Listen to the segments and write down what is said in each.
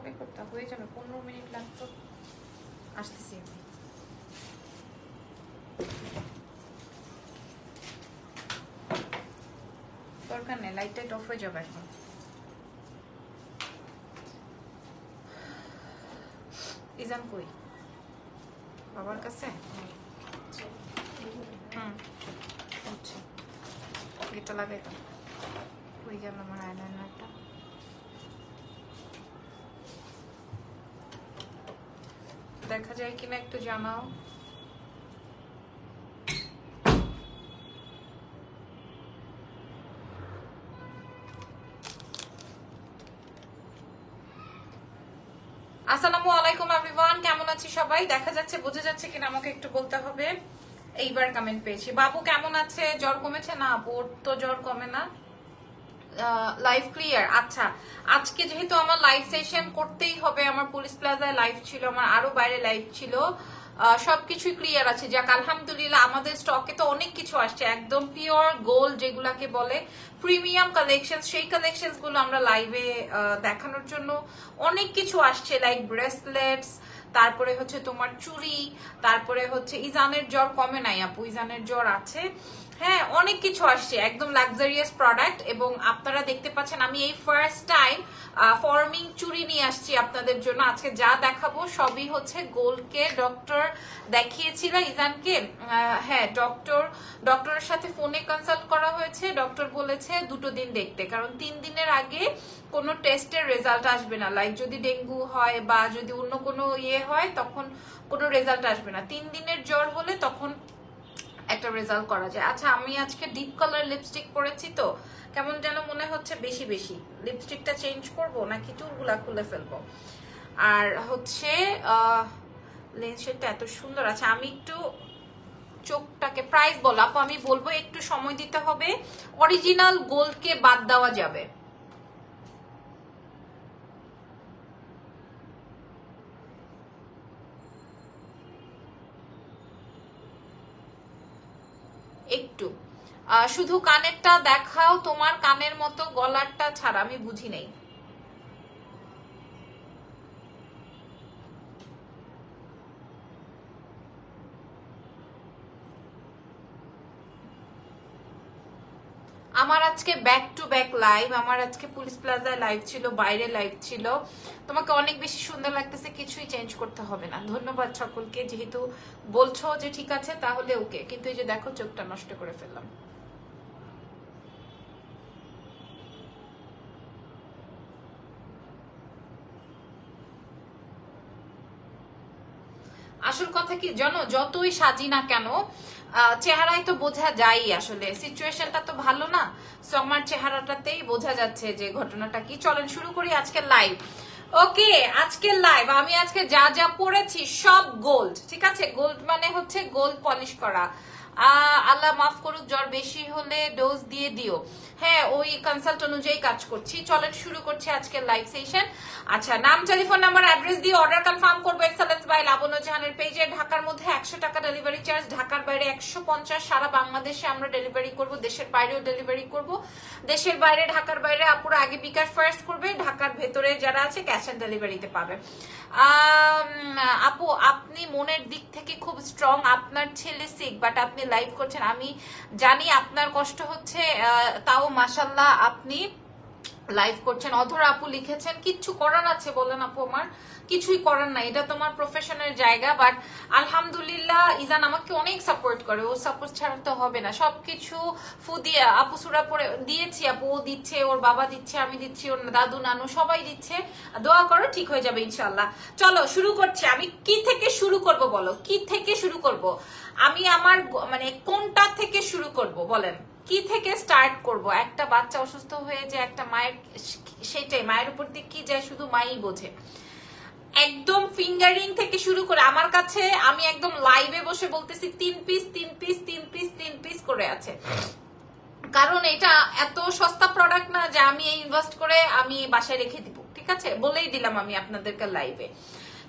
কবে করতে হয়ে যাবে পনেরো মিনিট লাগতো আসতেছি দরকার নেই লাইট টাইট অফ হয়ে যাবে এখন। ইজান কই? বাবার কাছে? হুম। আচ্ছা এটা লাগাই দেখা যায় কিনা একটু জানাও। আসসালামু আলাইকুম কেমন আছি সবাই? দেখা যাচ্ছে, বোঝা যাচ্ছে কিনা আমাকে একটু বলতে হবে। এইবার কমেন্ট পেয়েছি। বাবু কেমন আছে? জ্বর কমেছে? না ওর তো জ্বর কমে না। লাইভ ক্লিয়ার আচ্ছা আজকে যেহেতু আমার লাইভ সেশন করতেই হবে, আমার পুলিশ প্লাজায় লাইভ ছিল, আমার আরও বাইরে লাইভ ছিল সবকিছুই ক্লিয়ার আছে। যাক, আলহামদুলিল্লাহ, আমাদের স্টকে তো অনেক কিছু আসছে, একদম পিওর গোল্ড যেগুলাকে বলে প্রিমিয়াম কালেকশন সেই কালেকশনগুলো আমরা লাইভে দেখানোর জন্য অনেক কিছু আসছে লাইক ব্রেসলেটস তারপরে হচ্ছে তোমার চুরি তারপরে হচ্ছে, ইজানের জ্বর কমে নাই আপু, ইজানের জ্বর আছে। হ্যাঁ অনেক কিছু আসছে। একদম লাক্সারিয়াস প্রোডাক্ট এবং আপনারা দেখতে পাচ্ছেন আমি এই ফার্স্ট টাইম ফর্মিং চুরি নিয়ে আসছি আপনাদের জন্য। আজকে যা দেখাবো সবই হচ্ছে গোল্ডকে ডক্টর দেখিয়েছিল, ইজানকে। হ্যাঁ ডক্টর ডক্টরের সাথে ফোনে কনসাল্ট করা হয়েছে। ডক্টর বলেছে দুটো দিন দেখতে, কারণ তিন দিনের আগে কোনো টেস্টের রেজাল্ট আসবে না। লাইক যদি ডেঙ্গু হয় বা যদি অন্য কোনো ইয়ে হয়, তখন কোনো রেজাল্ট আসবে না। তিন দিনের জ্বর হলে তখন একটা রেজাল্ট করা যায়। আচ্ছা আমি আজকে ডিপ কালার লিপস্টিক পরেছি তো, কেমন যেন মনে হচ্ছে বেশি বেশি। লিপস্টিকটা চেঞ্জ করব নাকি চুলগুলা খুলে ফেলব? আর হচ্ছে লেন্স শেডটা এত সুন্দর আছে। আমি একটু চোখটাকে প্রাইস বলো। আপু, আমি বলব একটু সময় দিতে হবে। অরিজিনাল গোল্ডকে বাদ দেওয়া যাবে একটু আহ, শুধু কানেরটা দেখাও, তোমার কানের মতো গলারটা ছাড়া, আমি বুঝি নেই। আমার আজকে ব্যাক টু ব্যাক লাইভ আমার আজকে পুলিশ প্লাজায় লাইভ ছিল, বাইরে লাইভ ছিল। তোমাকে অনেক বেশি সুন্দর লাগতেছে, কিছুই চেঞ্জ করতে হবে না। ধন্যবাদ সকলকে, যেহেতু বলছো যে ঠিক আছে, তাহলে ওকে কিন্তু এই যে দেখো, চোখটা নষ্ট করে ফেললাম আসল কথা কি জানো যতই সাজি না কেন চেহারায় তো বোঝা যায় আসলে। সিচুয়েশনটা তো ভালো না। সো আমার চেহারাটাতেই বোঝা যাচ্ছে যে ঘটনাটা কি। চলেন শুরু করি আজকে লাইভ ওকে আজকে লাইভ আমি আজকে যা যা পড়েছি সব গোল্ড ঠিক আছে? গোল্ড মানে হচ্ছে গোল্ড পলিশ করা। আল্লাহ মাফ করুক, জ্বর বেশি হলে ডোজ দিয়ে দিও। হ্যাঁ ওই কনসাল্ট অনুযায়ী কাজ করছি। চলেন শুরু করছি আজকের লাইভ সেশন আচ্ছা নাম টেলিফোন নাম্বার অ্যাড্রেস দিয়ে অর্ডার কনফার্ম করব এক্সেলেন্স বাই লাবণ্য জাহানের পেজে ঢাকার মধ্যে একশো টাকা ডেলিভারি চার্জ ঢাকার বাইরে একশো পঞ্চাশ, সারা বাংলাদেশে আমরা ডেলিভারি করব, দেশের বাইরেও ডেলিভারি করব। দেশের বাইরে, ঢাকার বাইরে আপুরা আগে বিকাশ ফার্স্ট করবে, ঢাকার ভেতরে যারা আছে ক্যাশ অন ডেলিভারিতে পাবে। আপু, আপনি মনের দিক থেকে খুব স্ট্রং আপনার ছেলে সিক বাট আপনি লাইভ করছেন। আমি জানি আপনার কষ্ট হচ্ছে তাও মাসাল্লাহ আপনি লাইভ করছেন। অধর আপু লিখেছেন, কিচ্ছু করার আছে বলেন আপু আমার। কিছুই করার নাই। এটা তোমার প্রফেশনের জায়গা বাট আলহামদুলিল্লাহ, ইজান আমাকে অনেক সাপোর্ট করে। ও সাপোর্ট ছাড়া তো হবে না। সবকিছু ফু দিয়ে, আপু সুরা পরে দিয়েছি আপু। ও দিচ্ছে, ওর বাবা দিচ্ছে, আমি দিচ্ছি, ওর দাদু, নানু সবাই দিচ্ছে। দোয়া করো, ঠিক হয়ে যাবে ইনশাল্লাহ চলো, শুরু করছি আমি। কি থেকে শুরু করব বলো? কি থেকে শুরু করব? আমি আমার মানে কোনটা থেকে শুরু করব বলেন? কি থেকে স্টার্ট করব? একটা বাচ্চা অসুস্থ হয়ে যে একটা মায়ের, সেটাই মায়ের উপর দিয়ে কি যায় শুধু মাই বোঝে। একদম ফিঙ্গারিং থেকে শুরু করে আমার কাছে আমি একদম লাইভে বসে বলতেছি, তিন পিস তিন পিস তিন পিস তিন পিস করে আছে। কারণ এটা এত সস্তা প্রোডাক্ট না যে আমি ইনভেস্ট করে আমি বাসায় রেখে দিব, ঠিক আছে? বলেই দিলাম আমি আপনাদেরকে লাইভে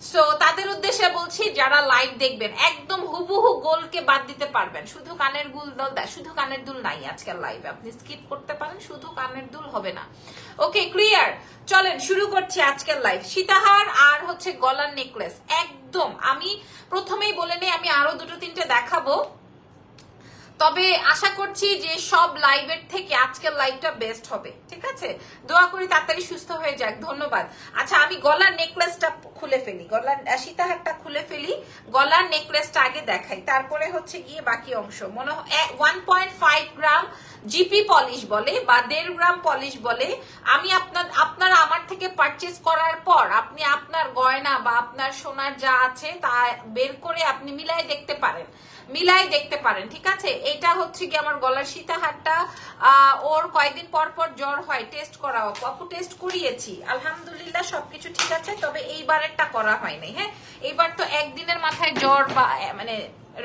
সো তাদের উদ্দেশ্যে বলছি, যারা লাইভ দেখবেন, একদম হুবহু গোলকে বাদ দিতে পারবেন। শুধু কানের গুল শুধু কানের দুল নাই আজকাল লাইভে আপনি স্কিপ করতে পারেন, শুধু কানের দুল হবে না। ওকে ক্লিয়ার চলেন, শুরু করছি আজকের লাইভ সীতাহার আর হচ্ছে গলার নেকলেস একদম, আমি প্রথমেই বলে নেই, আমি আরও দুটো তিনটে দেখাবো। তবে আশা করছি যে সব লাইভের থেকে আজকের লাইভটা বেস্ট হবে ঠিক আছে? দোয়া করি তাড়াতাড়ি সুস্থ হয়ে যাক ধন্যবাদ। আচ্ছা আমি গলার নেকলেসটা খুলে ফেলি গলার আহ, সীতাহারটা খুলে ফেলি গলার নেকলেসটা আগে দেখাই তারপরে হচ্ছে গিয়ে বাকি অংশ। মনে one point five gram GP polish বলে বা দেড় গ্রাম পলিশ বলে। আমি আপনার আপনারা আমার থেকে পারচেস করার পর আপনি আপনার গয়না বা আপনার সোনার যা আছে তা বের করে আপনি মিলাই দেখতে পারেন। মিলাই দেখতে পারেন, ঠিক আছে? এটা হচ্ছে কি আমার গলার সীতাহারটা। ওর কয়েকদিন পর পর জ্বর হয় টেস্ট করাও। আপু টেস্ট করিয়েছি। আলহামদুলিল্লাহ সবকিছু ঠিক আছে, তবে এইবারেরটা করা হয়নি হ্যাঁ? এইবার তো একদিনের মাথায় জ্বর বা মানে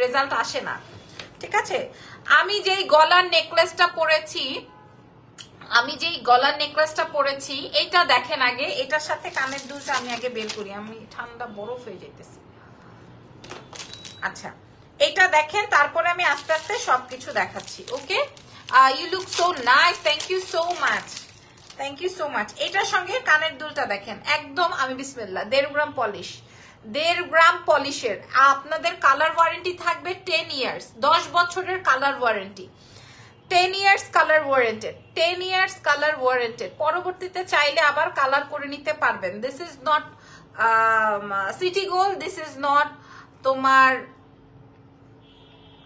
রেজাল্ট আসে না, ঠিক আছে? আমি যেই গলার নেকলেসটা পরেছি, আমি যেই গলার নেকলেসটা পরেছি, এইটা দেখেন আগে, এটার সাথে কানের দুলটা আমি আগে বের করি, আমি ঠান্ডা বরফ হয়ে যেতেছি আচ্ছা। এটা দেখেন, তারপরে আমি আস্তে আস্তে সবকিছু দেখাচ্ছি, okay? You look so nice thank you so much thank you so much এটার সঙ্গে কানের দুলটা দেখেন, একদম আমি বিসমিল্লা দেড় গ্রাম পলিশ দেড় গ্রাম পলিশের আপনাদের কালার ওয়ারেন্টি থাকবে টেন ইয়ার্স দশ বছরের colour warranty ten years colour warranted ten years colour warranted পরবর্তীতে চাইলে আবার কালার করে নিতে পারবেন। This is not city gold this is not তোমার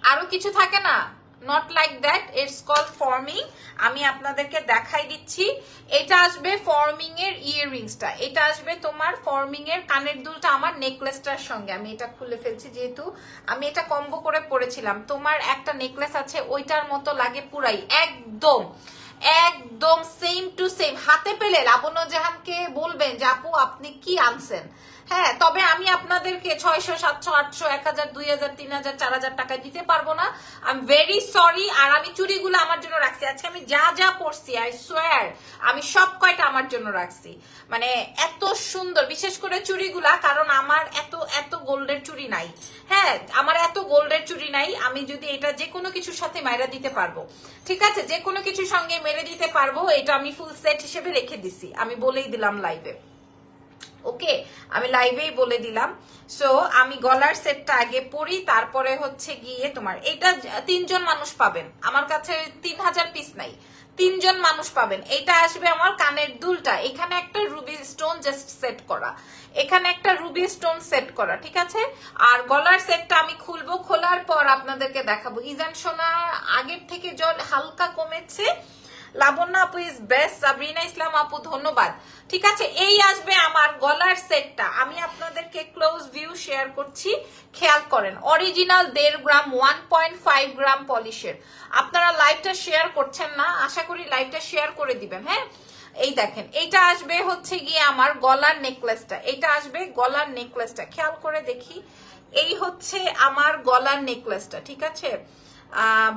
আরও কিছু থাকে না? Not like that it's call forming আমি আপনাদেরকে দেখাই দিচ্ছি। এটা আসবে ফর্মিং এর ইয়াররিংসটা এটা আসবে তোমার ফর্মিং এর কানের দুলটা আমার নেকলেসটার সঙ্গে। আমি এটা খুলে ফেলছি যেহেতু। আমি এটা কম্বো করে পরেছিলাম। তোমার একটা নেকলেস আছে, ওইটার মতো লাগে পুরাই। একদম। একদম সেম টু সেম হাতে পেলে লাবণ্য জাহানকে বলবেন যে, আপু, আপনি কি আনছেন? হ্যাঁ তবে আমি আপনাদেরকে ছয়শো, সাতশো, আটশো, এক হাজার, দুই হাজার, তিন হাজার, চার হাজার টাকা দিতে পারব না। আই এম ভেরি সরি আর আমি চুরিগুলো আমার জন্য রাখছি। আজকে আমি যা যা পড়ছি আই সোয়ার আমি সব কয়টা আমার জন্য রাখছি। মানে এত সুন্দর, বিশেষ করে চুরিগুলা, কারণ আমার এত এত গোল্ডের চুরি নাই। হ্যাঁ আমার এত গোল্ডের চুরি নাই, আমি যদি এটা যে কোনো কিছুর সাথে মাইরা দিতে পারব। ঠিক আছে? যে কোনো কিছুর সঙ্গে মেরে দিতে পারব, এটা আমি ফুল সেট হিসেবে রেখে দিছি। আমি বলেই দিলাম লাইভে ওকে আমি লাইভেই বলে দিলাম। সো আমি গলার সেটটা আগে পরি, তারপরে হচ্ছে গিয়ে তোমার এটা তিনজন মানুষ পাবেন। আমার কাছে তিন হাজার পিস নাই। তিনজন মানুষ পাবেন। এটা আসবে আমার কানের দুলটা। এখানে একটা রুবি স্টোন জাস্ট সেট করা। এখানে একটা রুবি স্টোন সেট করা, ঠিক আছে? আর গলার সেটটা আমি খুলবো। খোলার পর আপনাদেরকে দেখাবো। ইজান সোনা আগের থেকে জল হালকা কমেছে। লাবণ্য আপু ইজ বেস্ট সাবরিনা ইসলাম আপু, ধন্যবাদ। ঠিক আছে, এই আসবে আমার গলার সেটটা। আমি আপনাদেরকে ক্লোজ ভিউ শেয়ার করছি। খেয়াল করেন অরিজিনাল দেড় গ্রাম ওয়ান পয়েন্ট ফাইভ গ্রাম পলিশের। আপনারা লাইভটা শেয়ার করছেন না, আশা করি লাইভটা শেয়ার করে দিবেন হ্যাঁ? এই দেখেন, এইটা আসবে হচ্ছে গিয়ে আমার গলার নেকলেসটা এটা আসবে গলার নেকলেসটা খেয়াল করে দেখি, এই হচ্ছে আমার গলার নেকলেসটা ঠিক আছে?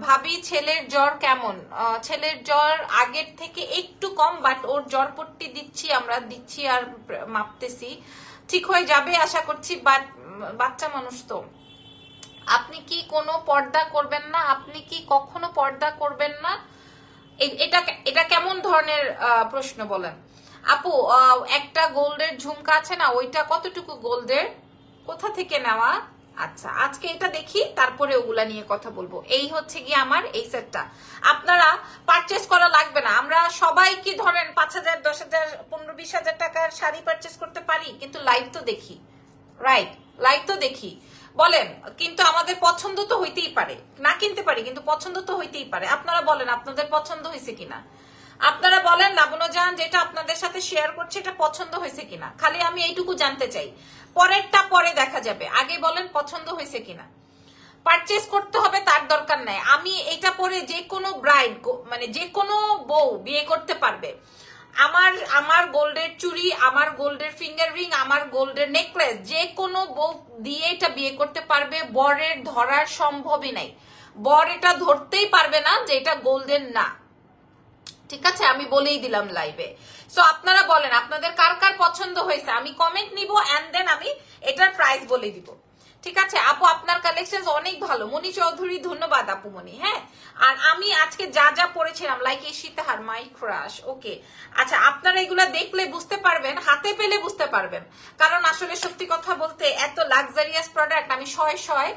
ভাবি, ছেলের জ্বর কেমন? ছেলের জ্বর আগের থেকে একটু কম বাট ওর জ্বর পট্টি দিচ্ছি, আমরা দিচ্ছি আর মাপতেছি। ঠিক হয়ে যাবে আশা করছি বাট বাচ্চা মানুষ তো। আপনি কি কোনো পর্দা করবেন না? আপনি কি কখনো পর্দা করবেন না? এটা এটা কেমন ধরনের প্রশ্ন বলেন? আপু একটা গোল্ডের ঝুমকা আছে না? ওইটা কতটুকু গোল্ডের? কোথা থেকে নেওয়া? আচ্ছা আজকে এটা দেখি, তারপরে ওগুলা নিয়ে কথা বলব। এই হচ্ছে কি আমার এই সেটটা। আপনারা পারচেস করা লাগবে না। আমরা সবাই কি ধরেন পাঁচ হাজার, দশ হাজার, পনেরো, বিশ হাজার টাকার শাড়ি পারচেস করতে পারি? কিন্তু লাইভ তো দেখি। রাইট লাইভ তো দেখি। বলেন, কিন্তু আমাদের পছন্দ তো হইতেই পারে। না কিনতে পারি, কিন্তু পছন্দ তো হইতেই পারে। আপনারা বলেন, আপনাদের পছন্দ হয়েছে কিনা? আপনারা বলেন, লাবণ্য জাহান যেটা আপনাদের সাথে শেয়ার করছে, এটা পছন্দ হয়েছে কিনা? খালি আমি এইটুকু জানতে চাই। পরেরটা পরে দেখা যাবে। আগে বলেন পছন্দ হয়েছে কিনা। পারচেস করতে হবে তার দরকার নাই। আমি এটা পরে যে কোনো ব্রাইড মানে যে কোনো বউ বিয়ে করতে পারবে। আমার আমার গোল্ডের চুড়ি, আমার গোল্ডের ফিঙ্গার রিং আমার গোল্ডের নেকলেস যে কোনো বউ দিয়ে এটা বিয়ে করতে পারবে, বরের ধরার সম্ভবই নাই। বর এটা ধরতেই পারবে না যে এটা গোল্ডেন না। ঠিক আছে? আমি বলেই দিলাম লাইভে সো আপনারা বলেন, আপনাদের কার কার পছন্দ হয়েছে? আমি কমেন্ট নিব এন্ড দেন আমি এটার প্রাইস বলে দিব। ঠিক আছে? আপু, আপনার কালেকশন অনেক ভালো। মনি চৌধুরী, ধন্যবাদ আপু মনি হ্যাঁ? আর আমি আজকে যা যা পড়েছিলাম লাইক এই সীতাহার মাই ক্রাশ ওকে। আচ্ছা আপনারা এগুলা দেখলে বুঝতে পারবেন, হাতে পেলে বুঝতে পারবেন। কারণ আসলে সত্যি কথা বলতে, এত লাক্সারিয়াস প্রোডাক্ট আমি শয় শয়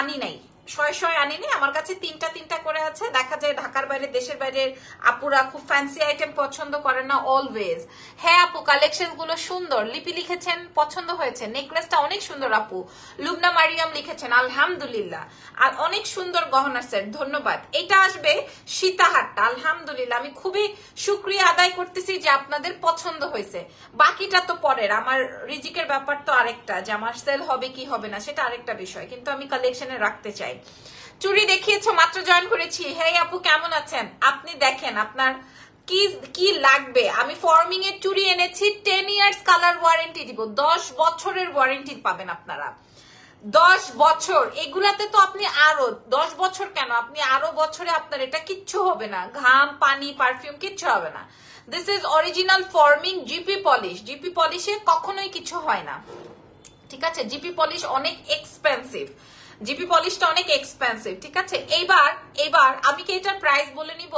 আনি নাই। শয় শয় আনিনি, আমার কাছে তিনটা তিনটা করে আছে। দেখা যায় ঢাকার বাইরে, দেশের বাইরের আপুরা খুব ফ্যান্সি আইটেম পছন্দ করে না অলওয়েজ হ্যাঁ আপু কালেকশনগুলো সুন্দর। লিপি লিখেছেন, পছন্দ হয়েছে। নেকলেসটা অনেক সুন্দর আপু। লুবনা মারিয়াম লিখেছেন, আলহামদুলিল্লাহ। আর অনেক সুন্দর গহনার সেট ধন্যবাদ। এটা আসবে সীতাহারটা, আলহামদুলিল্লাহ। আমি খুবই সুক্রিয়া আদায় করতেছি যে আপনাদের পছন্দ হয়েছে। বাকিটা তো পরের। আমার রিজিকের ব্যাপার তো আরেকটা, যে আমার সেল হবে কি হবে না, সেটা আরেকটা বিষয়। কিন্তু আমি কালেকশনে রাখতে চাই। চুরি দেখিয়েছো, মাত্র জয়েন করেছি। হ্যাঁ আপু, কেমন আছেন? আপনি দেখেন, আপনার কি কি লাগবে? আমি ফর্মিং এর চুরি এনেছি টেন ইয়ার্স কালার ওয়ারেন্টি দিব। দশ বছরের ওয়ারেন্টি পাবেন আপনারা। দশ বছর, এগুলাতে তো আপনি আরও, দশ বছর কেন? আপনি আরও বছরে আপনার এটা কিচ্ছু হবে না। ঘাম, পানি পারফিউম কিচ্ছু হবে না। This is original forming GP polish GP পলিশে কখনোই কিছু হয় না। ঠিক আছে? জিপি পলিশ অনেক এক্সপেন্সিভ জিপি পলিশটা অনেক এক্সপেন্সিভ ঠিক আছে? এইবার এইবার আমি কি এটার প্রাইস বলে নিব?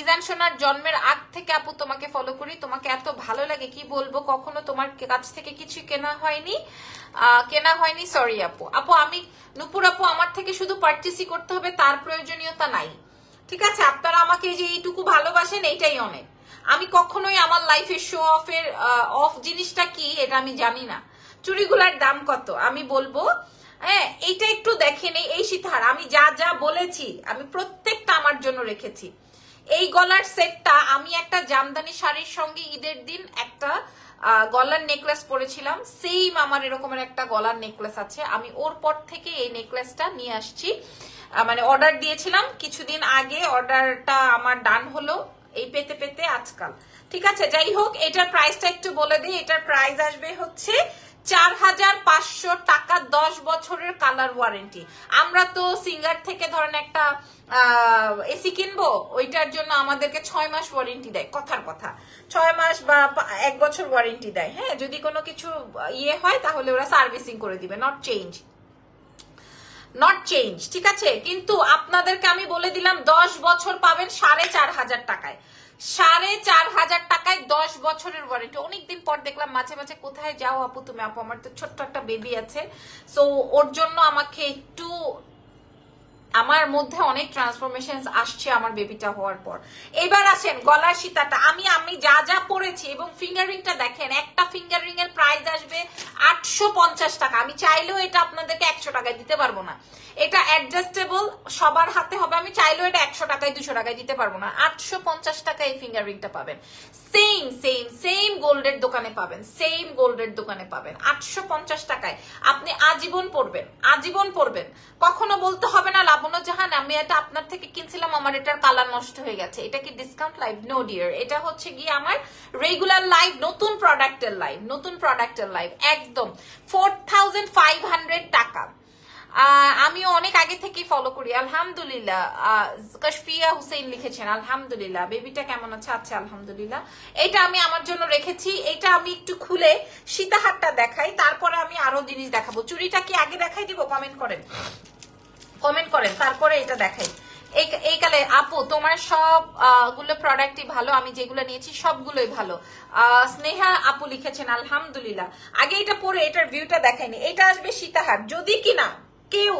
ইজান সোনার জন্মের আগ থেকে আপু তোমাকে ফলো করি, তোমাকে এত ভালো লাগে, কি বলব? কখনো তোমার কাছ থেকে কিছু কেনা হয়নি। কেনা হয়নি সরি আপু। আপু, আমি, নুপুর আপু আমার থেকে শুধু পার্চেসই করতে হবে, তার প্রয়োজনীয়তা নাই। ঠিক আছে? আপনারা আমাকে যে এইটুকু ভালোবাসেন, এইটাই অনেক। আমি কখনোই আমার লাইফের শো অফের অফ জিনিসটা কি, এটা আমি জানি না। চুড়িগুলার দাম কত? আমি বলব হ্যাঁ এইটা একটু দেখেন এই- সীতাহার আমি যা যা বলেছি, আমি প্রত্যেকটা আমার জন্য রেখেছি। এই গলার সেটটা আমি একটা জামদানি শাড়ির সঙ্গে ঈদের দিন একটা গলার নেকলেস পরেছিলাম। সেম আমার এরকমের একটা গলার নেকলেস আছে। আমি ওর পর থেকে এই নেকলেসটা নিয়ে আসছি। মানে অর্ডার দিয়েছিলাম, কিছুদিন আগে অর্ডারটা আমার ডান হলো, এই পেতে পেতে আজকাল। ঠিক আছে, যাই হোক, এটার প্রাইসটা একটু বলে দিই, এটার প্রাইস আসবে হচ্ছে চার হাজার পাঁচশো টাকা দশ বছরের কালার ওয়ারেন্টি। আমরা তো সিঙ্গার থেকে ধরেন একটা এসি কিনবো, ওইটার জন্য আমাদেরকে ছয় মাস ওয়ারেন্টি দেয়, কথার কথা। ছয় মাস বা এক বছর ওয়ারেন্টি দেয় হ্যাঁ? যদি কোনো কিছু ইয়ে হয় তাহলে ওরা সার্ভিসিং করে দিবে নট চেঞ্জ নট চেঞ্জ ঠিক আছে? কিন্তু আপনাদেরকে আমি বলে দিলাম, দশ বছর পাবেন সাড়ে চার হাজার টাকায়। সাড়ে চার হাজার টাকায় দশ বছরের ওয়ারেন্টি অনেকদিন পর দেখলাম মাঝে মাঝে, কোথায় যাও আপু তুমি? আপু, আমার তো ছোট্ট একটা বেবি আছে। সো ওর জন্য আমাকে একটু, আমার মধ্যে অনেক ট্রান্সফরমেশন আসছে আমার বেবিটা হওয়ার পর। এবার আসেন গলার সীতাটা। আমি আমি যা যা পরেছি এবং ফিঙ্গারিংটা দেখেন, একটা ফিঙ্গারিং এর প্রাইস আসবে আটশো পঞ্চাশ টাকা। আমি চাইলেও এটা আপনাদেরকে একশো টাকায় দিতে পারব না। এটা অ্যাডজাস্টেবল সবার হাতে হবে। আমি চাইলেও এটা একশো টাকায়, দুশো টাকায় দিতে পারব না। আটশো পঞ্চাশ টাকায় এই ফিঙ্গারিংটা পাবেন। সেম সেম সেম গোল্ডের দোকানে পাবেন। সেম গোল্ডের দোকানে পাবেন। আটশো পঞ্চাশ টাকায়। আপনি আজীবন পড়বেন আজীবন পড়বেন। কখনো বলতে হবে না লাবণ্য জাহান আমি এটা আপনার থেকে কিনছিলাম, আমার এটার কালার নষ্ট হয়ে গেছে। এটা কি ডিসকাউন্ট লাইভ নো ডিয়ার এটা হচ্ছে গিয়ে আমার রেগুলার লাইভ নতুন প্রোডাক্টের লাইভ নতুন প্রোডাক্টের লাইভ একদম। ফোর টাকা। আমিও অনেক আগে থেকেই ফলো করি। আলহামদুলিল্লাহ কাশফিয়া হুসেন লিখেছেন, আলহামদুলিল্লাহ। বেবিটা কেমন আছে? আচ্ছা আলহামদুলিল্লাহ। এটা আমি আমার জন্য রেখেছি। এটা আমি একটু খুলে সীতাহারটা দেখাই, তারপরে আমি আরও জিনিস দেখাবো। চুড়িটা কি আগে দেখাই দিব? কমেন্ট করেন। কমেন্ট করেন, তারপরে এটা দেখাই। এই কালে, আপু, তোমার সবগুলো প্রোডাক্টই ভালো, আমি যেগুলো নিয়েছি সবগুলোই ভালো। স্নেহা আপু লিখেছেন, আলহামদুলিল্লাহ। আগে এটা পরে, এটার ভিউটা দেখাইনি। এটা আসবে সীতাহার। যদি কিনা কেউ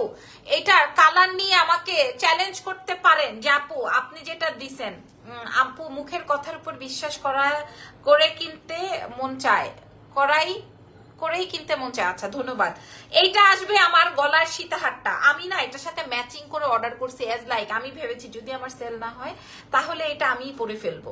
এটার কালার নিয়ে আমাকে চ্যালেঞ্জ করতে পারেন। যে আপু, আপনি যেটা দিছেন আপু মুখের কথার উপর বিশ্বাস করা, করে কিনতে মন চায়। করাই, করেই কিনতে মন চায়। আচ্ছা ধন্যবাদ। এইটা আসবে আমার গলার সীতাহারটা। আমি না এটার সাথে ম্যাচিং করে অর্ডার করছি এজ লাইক আমি ভেবেছি যদি আমার সেল না হয়, তাহলে এটা আমিই পরে ফেলব।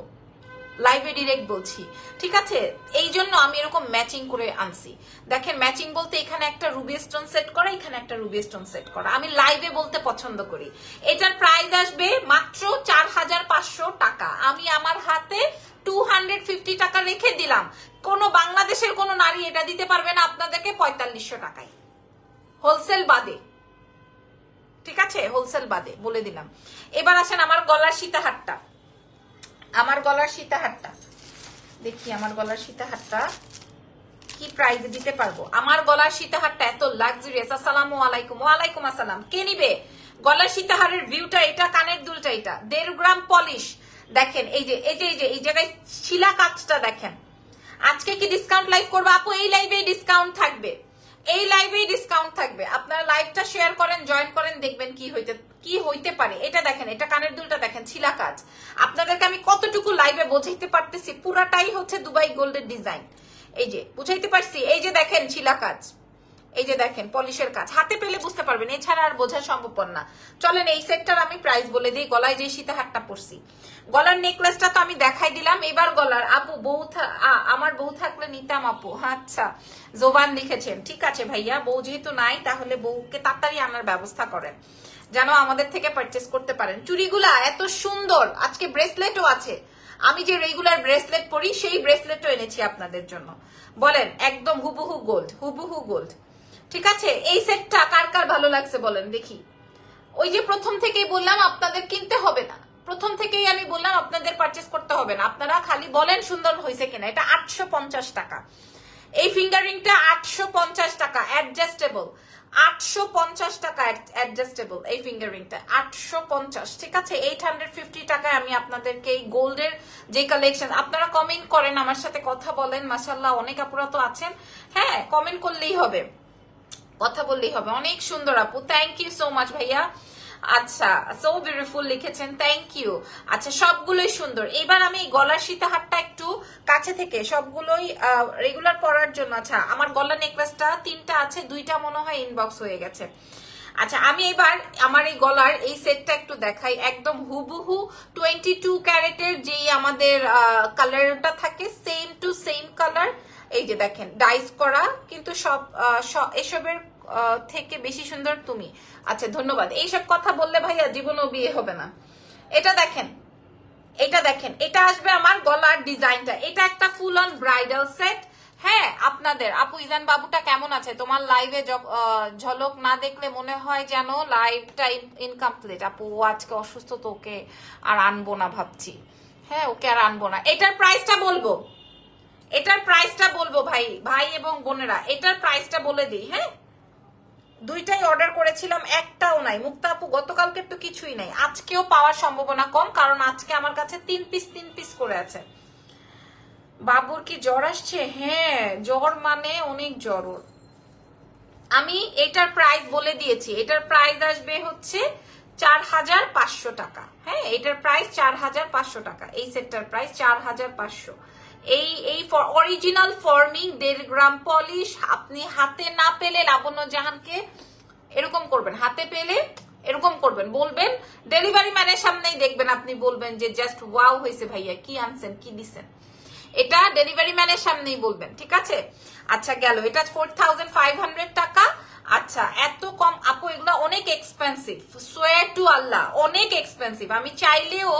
লাইভে ডিরেক্ট বলছি। ঠিক আছে? এই জন্য আমি এরকম ম্যাচিং করে আনছি। দেখেন ম্যাচিং বলতে এখানে একটা রুবি স্টোন সেট করা, এখানে একটা রুবি স্টোন সেট করা। আমি লাইভে বলতে পছন্দ করি। এটার প্রাইস আসবে মাত্র চার হাজার পাঁচশো টাকা। আমি আমার হাতে টু হান্ড্রেড ফিফটি টাকা রেখে দিলাম। কোন বাংলাদেশের কোন নারী এটা দিতে পারবে না আপনাদেরকে পঁয়তাল্লিশশো টাকায়। হোলসেল বাদে। ঠিক আছে? হোলসেল বাদে, বলে দিলাম। এবার আসেন আমার গলার সীতাহারটা। আমার গলার সীতাহারটা দেখি আমার গলার সীতাহারটা কি প্রাইস দিতে পারব? আমার গলার সীতাহারটা এত লাক্সারিয়াস আসসালামু আলাইকুম, ওয়ালাইকুম আসসালাম। কে নিবে? গলার সীতাহারের ভিউটা এটা, কানের দুলটা এটা। দেড় গ্রাম পলিশ দেখেন, এই যে এই যে এই যে, এই জায়গায় শিলা কাজটা দেখেন। আজকে কি ডিসকাউন্ট লাইভ করব? আপু, এই লাইভে ডিসকাউন্ট থাকবে। এই লাইভে ডিসকাউন্ট থাকবে। আপনারা লাইভটা শেয়ার করেন জয়েন করেন, দেখবেন কি হইতে কি হইতে পারে। এটা দেখেন, এটা কানের দুলটা দেখেন, ছিলা কাজ। আপনাদেরকে আমি কতটুকু লাইভে বোঝাইতে পারতেছি, পুরাটাই হচ্ছে দুবাই গোল্ডের ডিজাইন এই যে, বুঝাইতে পারছি? এই যে দেখেন, ছিলা কাজ। এই যে দেখেন, পলিশের কাজ। হাতে পেলে বুঝতে পারবেন, এছাড়া আর বোঝা সম্ভবপর না। চলেন এই সেটটার আমি প্রাইস বলে দিই, গলায় যে সীতা সীতাহারটা পরছি। গলার নেকলেসটা তো আমি দেখাই দিলাম। এবার গলার, আপু, বউ আমার বউ থাকলে নিতাম, আপু। আচ্ছা জোবান লিখেছেন। ঠিক আছে ভাইয়া, বউ যেহেতু নাই, তাহলে বউকে তাড়াতাড়ি আনার ব্যবস্থা করেন। যেন আমাদের থেকে পারচেস করতে পারেন। চুড়িগুলা এত সুন্দর, আজকে ব্রেসলেটও আছে। আমি যে রেগুলার ব্রেসলেট পরি, সেই ব্রেসলেটও এনেছি আপনাদের জন্য। বলেন, একদম হুবহু গোল্ড হুবহু গোল্ড ঠিক আছে, এই সেটটা কার কার ভালো লাগছে বলেন, দেখি। ওই যে প্রথম থেকেই বললাম, আপনাদের কিনতে হবে না। প্রথম থেকেই আমি বললাম, আপনাদের পারচেস করতে হবে না। আপনারা খালি বলেন সুন্দর হয়েছে কিনা। এটা আটশো পঞ্চাশ টাকা। এই ফিঙ্গারিংটা আটশো পঞ্চাশ টাকা অ্যাডজাস্টেবল আটশো পঞ্চাশ টাকা অ্যাডজাস্টেবল এই ফিঙ্গারিংটা আটশো পঞ্চাশ, ঠিক আছে? এইট হান্ড্রেড ফিফটি টাকায় আমি আপনাদেরকে এই গোল্ডের যে কালেকশন আপনারা কমেন্ট করেন, আমার সাথে কথা বলেন। মাসাল্লাহ অনেক আপুরা তো আছেন। হ্যাঁ কমেন্ট করলেই হবে। কথা বললেই হবে। অনেক সুন্দর আপু। থ্যাংক ইউ সো মাচ ভাইয়া। আচ্ছা সো বিউটিফুল লিখেছেন। থ্যাংক ইউ আচ্ছা সবগুলোই সুন্দর। এবার আমি গলার সীতাহারটা একটু কাছে থেকে, সবগুলোই রেগুলার পরার জন্য। আচ্ছা আমার গলার নেকলেসটা তিনটা আছে, দুইটা মনে হয় ইনবক্স হয়ে গেছে। আচ্ছা আমি এবার আমার এই গলার এই সেটটা একটু দেখাই। একদম হুবহু টোয়েন্টি টু ক্যারেটের যেই আমাদের কালারটা থাকে সেম টু সেম কালার এই যে দেখেন ডাইস করা কিন্তু সব এসবের থেকে বেশি সুন্দর তুমি। আচ্ছা ধন্যবাদ। এইসব কথা বললে ভাইয়া জীবনও বিয়ে হবে না। এটা দেখেন এটা দেখেন, এটা আসবে আমার গলার ডিজাইনটা। এটা একটা ফুল অন ব্রাইডাল সেট হ্যাঁ আপনাদের, আপু ইজান বাবুটা কেমন আছে? তোমার লাইভে ঝলক না দেখলে মনে হয় যেন লাইভটা ইনকমপ্লিট আপু, ও আজকে অসুস্থ তো ওকে আর আনব না ভাবছি। হ্যাঁ ওকে আর আনব না। এটার প্রাইসটা বলব। এটার প্রাইসটা বলব ভাই ভাই এবং বোনেরা, এটার প্রাইসটা বলে দিই হ্যাঁ? দুইটাই অর্ডার করেছিলাম, একটাও নাই। মুক্তা আপু, গতকালকে তো কিছুই নাই। আজকেও পাওয়ার সম্ভাবনা কম, কারণ আজকে আমার কাছে তিন পিস তিন পিস করে আছে। বাবুর কি জ্বর আসছে? হ্যাঁ জ্বর মানে অনেক জ্বর আমি এটার প্রাইস বলে দিয়েছি। এটার প্রাইস আসবে হচ্ছে চার হাজার পাঁচশো টাকা। হ্যাঁ এটার প্রাইস চার হাজার পাঁচশো টাকা। এই সেটটার প্রাইস চার হাজার পাঁচশো। এই এই অরিজিনাল ফর্মিং দেড় গ্রাম পলিশ আপনি হাতে না পেলে লাবণ্য জাহানকে এরকম করবেন, হাতে পেলে এরকম করবেন, বলবেন ডেলিভারি ম্যানের সামনেই দেখবেন আপনি বলবেন যে জাস্ট ওয়াও হয়েছে ভাইয়া, কি আনছেন, কি দিছেন। এটা ডেলিভারি ম্যানের সামনেই বলবেন, ঠিক আছে? আচ্ছা গেল, এটা ফোর টাকা আচ্ছা এত কম, আপু, এগুলো অনেক এক্সপেন্সিভ সোয়ার টু আল্লাহ, অনেক এক্সপেন্সিভ আমি চাইলেও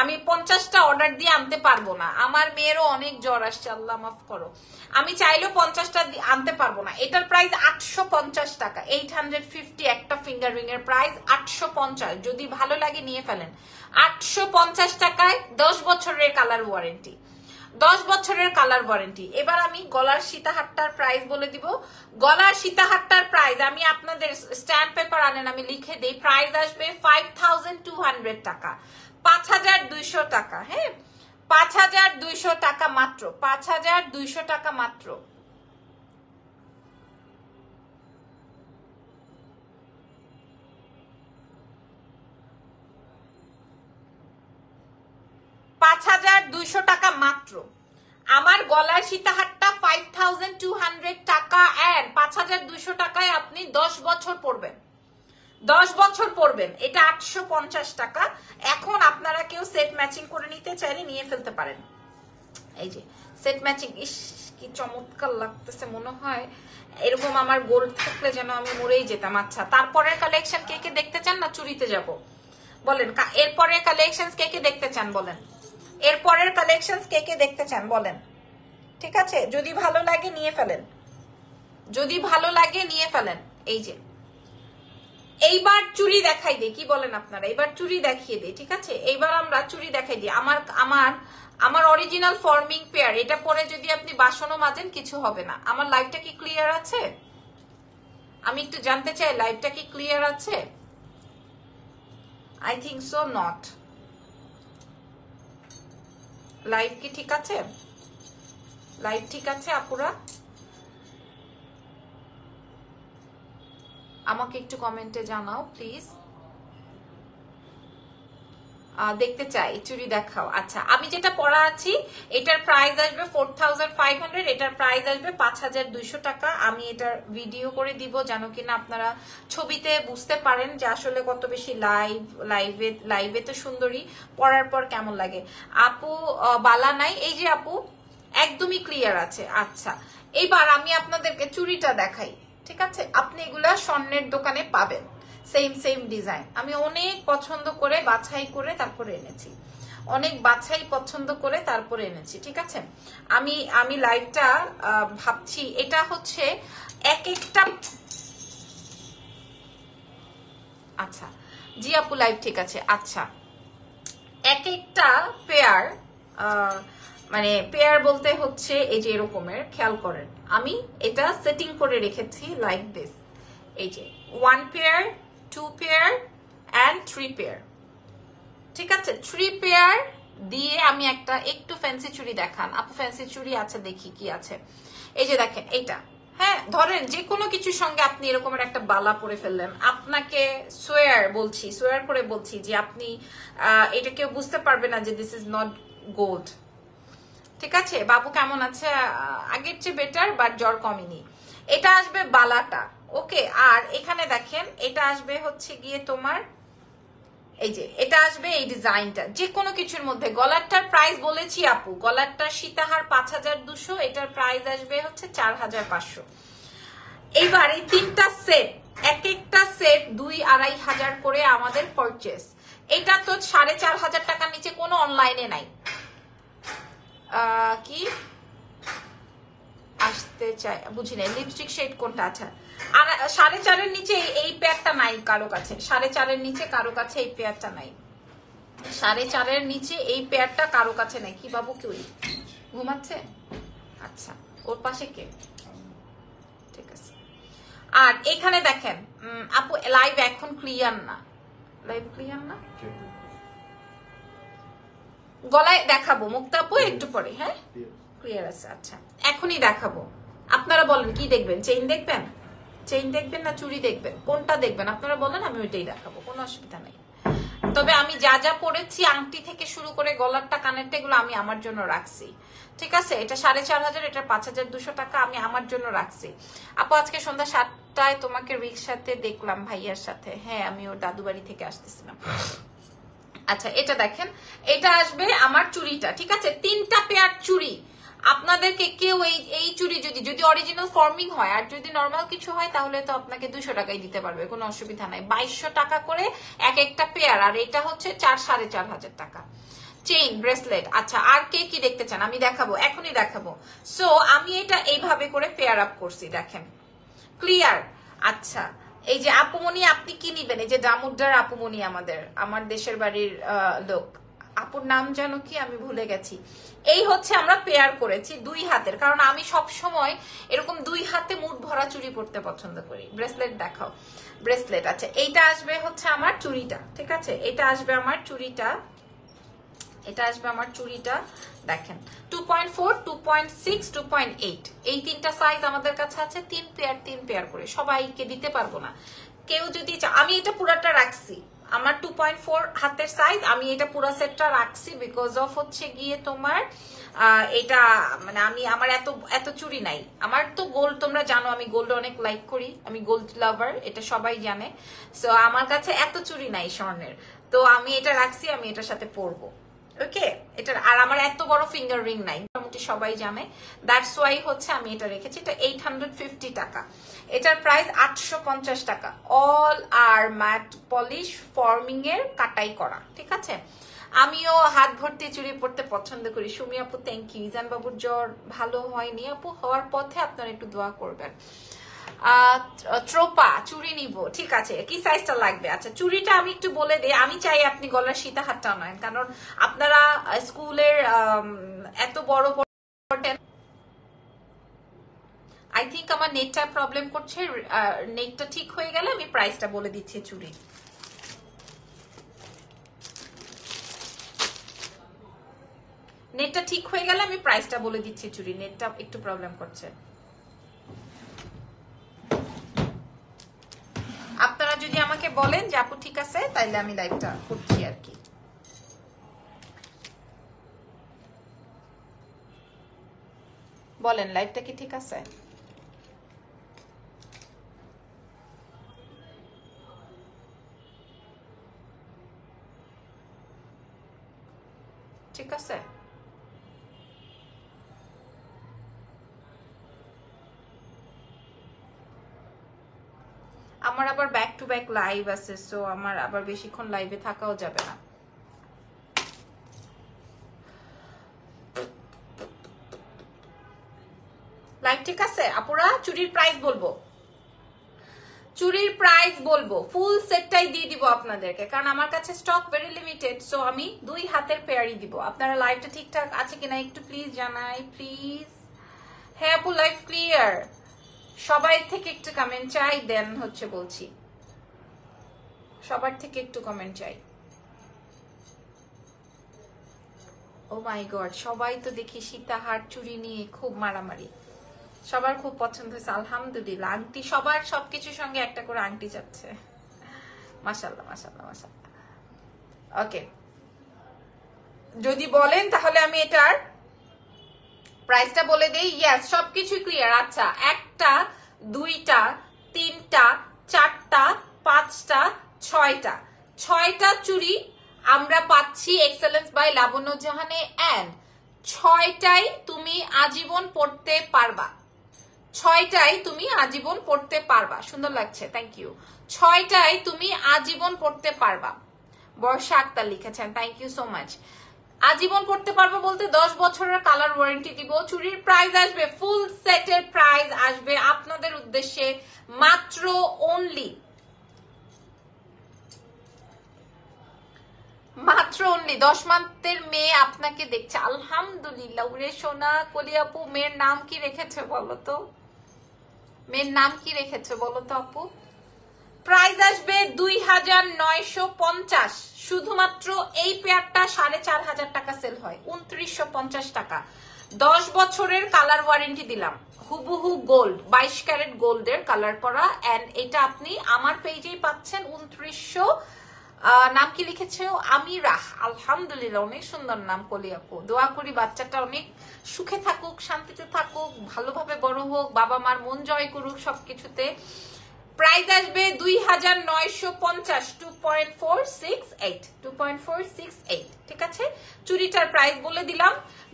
আমি পঞ্চাশটা অর্ডার দিয়ে আনতে পারব না। আমার মেয়েরও অনেক জ্বর আসছে, আল্লাহ মাফ করো। আমি চাইলেও পঞ্চাশটা আনতে পারব না। এটার প্রাইস আটশো পঞ্চাশ টাকা। এইট হান্ড্রেড ফিফটি একটা ফিঙ্গার রিং এর প্রাইস আটশো পঞ্চাশ। যদি ভালো লাগে, নিয়ে ফেলেন। আটশো পঞ্চাশ টাকায় দশ বছরের কালার ওয়ারেন্টি দশ বছরের কালার ওয়ারেন্টি। এবার আমি গলার সীতাহাটটার প্রাইস বলে দিব। গলার সীতাহাটটার প্রাইস আমি আপনাদের স্ট্যান্ড পেপার আনেন, আমি লিখে দিই প্রাইস আসবে ফাইভ টু হান্ড্রেড টাকা। পাঁচ হাজার দুইশো টাকা হ্যাঁ? পাঁচ হাজার দুইশো টাকা মাত্র, পাঁচ হাজার দুইশো টাকা মাত্র। পাঁচ হাজার দুইশো টাকা মাত্র। আমার গলার সীতাহারটা ফাইভ থাউজেন্ড টু হান্ড্রেড টাকা অ্যান্ড পাঁচ হাজার দুইশো টাকায় আপনি দশ বছর পড়বেন। দশ বছর পড়বেন। এটা আটশো পঞ্চাশ টাকা। এখন আপনারা কেউ সেট ম্যাচিং করে নিতে চাইলে নিয়ে ফেলতে পারেন। এই যে সেট ম্যাচিং ইস, কি চমৎকার লাগতেছে মনে হয়। এরকম আমার গোল থাকলে যেন আমি মরেই যেতাম। আচ্ছা তারপরের কালেকশন কে কে দেখতে চান না চুরিতে যাব? বলেন এরপরের কালেকশন কে কে দেখতে চান বলেন? এরপরের কালেকশন কে কে দেখতে চান বলেন। ঠিক আছে? যদি ভালো লাগে নিয়ে ফেলেন। যদি ভালো লাগে নিয়ে ফেলেন। এই যে। এইবার চুরি দেখাই দিই কি বলেন আপনারা? এবার চুরি দেখিয়ে দিই ঠিক আছে? এইবার আমরা চুরি দেখাই দিই। আমার আমার আমার অরিজিনাল ফর্মিং পেয়ার এটা পরে যদি আপনি বাসনও মাজেন, কিছু হবে না। আমার লাইফটা কি ক্লিয়ার আছে? আমি একটু জানতে চাই লাইফটা কি ক্লিয়ার আছে? I think so not live কি ঠিক আছে? লাইভ ঠিক আছে আপুরা? আমাকে একটু কমেন্টে জানাও প্লিজ দেখতে চাই চুরি দেখাও। আচ্ছা আমি যেটা পড়া আছি, এটার প্রাইস আসবে ফোর এটার প্রাইস আসবে পাঁচ হাজার দুইশো টাকা। আমি এটার ভিডিও করে দিব যেন কিনা আপনারা ছবিতে বুঝতে পারেন যে আসলে কত বেশি লাইভ লাইভে লাইভে তো সুন্দরী পড়ার পর কেমন লাগে। আপু বালা নাই, এই যে আপু, একদমই ক্লিয়ার আছে। আচ্ছা এইবার আমি আপনাদেরকে চুরিটা দেখাই, ঠিক আছে? আপনি এগুলা স্বর্ণের দোকানে পাবেন। সেম সেম ডিজাইন আমি অনেক পছন্দ করে বাছাই করে তারপরে এনেছি। অনেক বাছাই পছন্দ করে তারপরে এনেছি, ঠিক আছে? আমি আমি লাইভটা ভাবছি এটা হচ্ছে এক একটা আচ্ছা জি আপু লাইভ ঠিক আছে। আচ্ছা এক একটা পেয়ার মানে পেয়ার বলতে হচ্ছে এই যে এরকমের, খেয়াল করেন। আমি এটা সেটিং করে রেখেছি লাইক দিস এই যে one pair two pair and three pair ঠিক আছে? থ্রি পেয়ার দিয়ে আমি একটা একটু ফ্যান্সি চুড়ি দেখান। আপু ফ্যান্সি চুড়ি আছে, দেখি কি আছে। এই যে দেখেন, এইটা। হ্যাঁ ধরেন যে কোনো কিছুর সঙ্গে আপনি এরকমের একটা বালা পরে ফেললেন। আপনাকে সোয়ার বলছি সোয়ার করে বলছি যে আপনি এটা কেউ বুঝতে পারবে না যে দিস ইজ নট গোল্ড ঠিক আছে? বাবু কেমন আছে? আগের চেয়ে বেটার বাট জ্বর কমেনি। এটা আসবে বালাটা। ওকে, আর এখানে দেখেন, এটা আসবে হচ্ছে গিয়ে তোমার, এই যে, এটা আসবে এই ডিজাইনটা। যে কোনো কিছুর মধ্যে। গলারটার প্রাইস বলেছি আপু। গলারটার সীতাহার পাঁচ হাজার দুশো, এটার প্রাইস আসবে হচ্ছে চার হাজার পাঁচশো। এইবার এই তিনটা সেট এক একটা সেট দুই আড়াই হাজার করে আমাদের পারচেস এটা তো সাড়ে চার হাজার টাকার নিচে কোনো অনলাইনে নাই। কি? আসতে চাই, বুঝি নাই। লিপস্টিক শেড কোনটা? আচ্ছা আর সাড়ে চারের নিচে এই- পেয়ারটা নাই কারও কাছে। সাড়ে চারের নিচে কারও কাছে এই পেয়ারটা নাই। সাড়ে চারের নিচে এই পেয়ারটা কারও কাছে নাই। কি বাবু কি ওই ঘুমাচ্ছে? আচ্ছা ওর পাশে কে? ঠিক আছে। আর এখানে দেখেন আপু লাইভ এখন ক্লিয়ার না। লাইভ ক্লিয়ার না? গলায় দেখাবো মুক্তা আপু একটু পরে হ্যাঁ? ক্লিয়ার আছে আচ্ছা। এখনই দেখাবো। আপনারা বলেন কি দেখবেন? চেইন দেখবেন? চেইন দেখবেন না, চুড়ি দেখবেন। কোনটা দেখবেন? আপনারা বলেন, আমি ওইটাই দেখাবো। কোনো অসুবিধা নেই। তবে আমি যা যা পড়েছি আংটি থেকে শুরু করে গলারটা কানেরটা এগুলো আমি আমার জন্য রাখছি। ঠিক আছে? এটা সাড়ে চার হাজার, এটা পাঁচ হাজার দুশো টাকা আমি আমার জন্য রাখছি। আপু, আজকে সন্ধ্যা সাতটায় তোমাকে রিক্সাতে দেখলাম, ভাইয়ার সাথে। হ্যাঁ আমি ওর দাদু বাড়ি থেকে আসতেছিলাম। আচ্ছা এটা দেখেন। এটা আসবে আমার চুড়িটা, ঠিক আছে? তিনটা পেয়ার চুড়ি। আপনাদেরকে কেউ এই এই চুরি যদি যদি অরিজিনাল ফর্মিং হয় আর যদি নর্মাল কিছু হয়, তাহলে তো আপনাকে দুশো টাকাই দিতে পারবে, কোনো অসুবিধা নাই। বাইশশো টাকা করে এক একটা পেয়ার আর এটা হচ্ছে চার, সাড়ে চার হাজার টাকা। চেইন ব্রেসলেট আচ্ছা আর কে কি দেখতে চান? আমি দেখাবো, এখনই দেখাবো। সো আমি এটা এইভাবে করে পেয়ার আপ করছি, দেখেন। ক্লিয়ার আচ্ছা এই যে আপুমনি আপনি কি নিবেন? এই যে দামুদ্রার আপুমনি আমাদের, আমার দেশের বাড়ির লোক। আপুর নাম জানো কি আমি ভুলে গেছি। এই হচ্ছে আমরা পেয়ার করেছি দুই হাতের। কারণ আমি সব সময় এরকম দুই হাতে মুঠ ভরা চুড়ি পরতে পছন্দ করি। ব্রেসলেট দেখাও। ব্রেসলেট আছে এইটা আসবে হচ্ছে আমার চুড়িটা, ঠিক আছে? এটা আসবে আমার চুড়িটা। এটা আসবে আমার চুড়িটা, দেখেন। Two point four two point six two point eight এই তিনটা সাইজ আমাদের কাছে আছে, তিন পেয়ার তিন পেয়ার করে। সবাইকে দিতে পারব না। কেউ যদি আমি এটা পুরাটা রাখছি। আমার টু পয়েন্ট ফোর হাতের সাইজ আমি এটা পুরো সেটটা রাখছি বিকজ অফ হচ্ছে গিয়ে তোমার এটা মানে আমি, আমার এত এত চুরি নাই। আমার তো গোল্ড তোমরা জানো আমি গোল্ড অনেক লাইক করি, আমি গোল্ড লাভার এটা সবাই জানে। সো আমার কাছে এত চুরি নাই স্বর্ণের। তো আমি এটা রাখছি, আমি এটার সাথে পরবো। ওকে এটার, আর আমার এত বড় ফিঙ্গার রিং নাই। মোটামুটি সবাই জানে। দ্যাটস ওয়াই হচ্ছে আমি এটা রেখেছি। এটা এইট হান্ড্রেড ফিফটি টাকা। এটার প্রাইস আটশো পঞ্চাশ টাকা। All are matte polish forming এর কাটাই করা, ঠিক আছে? আমিও হাত ভর্তি চুড়ি পড়তে পছন্দ করি। সুমি আপু থ্যাংক ইউ ইজান বাবুর জ্বর ভালো হয়নি। আপু, হওয়ার পথে আপনারা একটু দোয়া করবেন। ট্রোপা চুড়ি নিব, ঠিক আছে। কি সাইজটা লাগবে? আচ্ছা চুড়িটা আমি একটু বলে দিই। আমি চাই আপনি গলার সীতা হাতটা নয় কারণ আপনারা স্কুলের এত বড় বড় আই থিঙ্ক আমার নেটটা প্রবলেম করছে নেটটা ঠিক হয়ে গেলে আমি প্রাইসটা বলে দিচ্ছি চুড়ি। নেটটা ঠিক হয়ে গেলে আমি প্রাইসটা বলে দিচ্ছি চুরি নেটটা একটু প্রবলেম করছে আপনারা যদি আমাকে বলেন যে আপু ঠিক আছে, তাইলে আমি লাইভটা করছি আর কি। বলেন লাইভটা কি ঠিক আছে ঠিক আছে আমার ব্যাক লাইভ আছে সো আমার আবার বেশিক্ষণ লাইভে থাকাও যাবে না। লাইভ ঠিক আছে? আপুরা, চুরির প্রাইস বলব। চুরির প্রাইস বলব। ফুল সেটটাই দিয়ে দিব আপনাদেরকে, কারণ আমার কাছে স্টক ভেরি লিমিটেড সো আমি দুই হাতের পেয়ারই দিব। আপনারা লাইভটা ঠিকঠাক আছে কিনা একটু প্লিজ জানাই প্লিজ হ্যাঁ আপু লাইভ ক্লিয়ার সবাই থেকে একটু কমেন্ট চাই দেন হচ্ছে বলছি। সবার থেকে একটু কমেন্ট চাই। ও মাই গড সবাই তো দেখি সীতাহার চুরি নিয়ে খুব মারামারি। সবার খুব পছন্দ হয়েছে, আলহামদুলিল্লাহ। আংটি সবার সবকিছুর সঙ্গে একটা করে আংটি যাচ্ছে। মাসাল্লাহ মাসাল্লাহ মাসাল্লাহ ওকে যদি বলেন তাহলে আমি এটার প্রাইসটা বলে দেই। ইয়াস সবকিছু ক্লিয়ার আচ্ছা একটা, দুইটা, তিনটা, চারটা, পাঁচটা ছয়টা। ছয়টা চুরি আমরা পাচ্ছি এক্সেলেন্স বাই লাবণ্য জাহানে অ্যান্ড ছয়টাই তুমি আজীবন পড়তে পারবা। ছয়টাই তুমি আজীবন পড়তে পারবা। সুন্দর লাগছে থ্যাংক ইউ ছয়টাই তুমি আজীবন পড়তে পারবা। বর্ষা আক্তার লিখেছেন থ্যাংক ইউ সো মাচ আজীবন পড়তে পারব বলতে দশ বছরের কালার ওয়ারেন্টি দিব, চুরির প্রাইস আসবে ফুল সেটের প্রাইস আসবে। আপনাদের উদ্দেশ্যে মাত্র অনলি মাত্র অনলি দশ মান্থের মেয়ে আপনাকে দেখছে। আলহামদুলিল্লাহ, উড়ে সোনা, কলিয়াপু, মেয়ের নাম কি রেখেছে বলো তো? মেয়ের নাম কি রেখেছে বলো তো আপু? প্রাইস আসবে দুই হাজার নয়শো পঞ্চাশ। শুধুমাত্র এই পেয়ারটা সাড়ে চার হাজার টাকা সেল হয়। উনত্রিশশো পঞ্চাশ টাকা। দশ বছরের কালার ওয়ারেন্টি দিলাম। হুবহু গোল্ড বাইশ ক্যারেট গোল্ডের কালার করা। অ্যান্ড এটা আপনি আমার পেজেই পাচ্ছেন উনত্রিশশো নাম কি লিখেছে? আমিরা আলহামদুলিল্লাহ, অনেক সুন্দর নাম কলিয়াপু দোয়া করি বাচ্চাটা অনেক সুখে থাকুক, শান্তিতে থাকুক, ভালোভাবে বড় হোক বাবা মার মন জয় করুক সবকিছুতে। প্রাইস আসবে দুই হাজার নয়শো পঞ্চাশ two point four six eight two point four six eight ঠিক আছে? চুরিটার প্রাইস বলে দিলাম,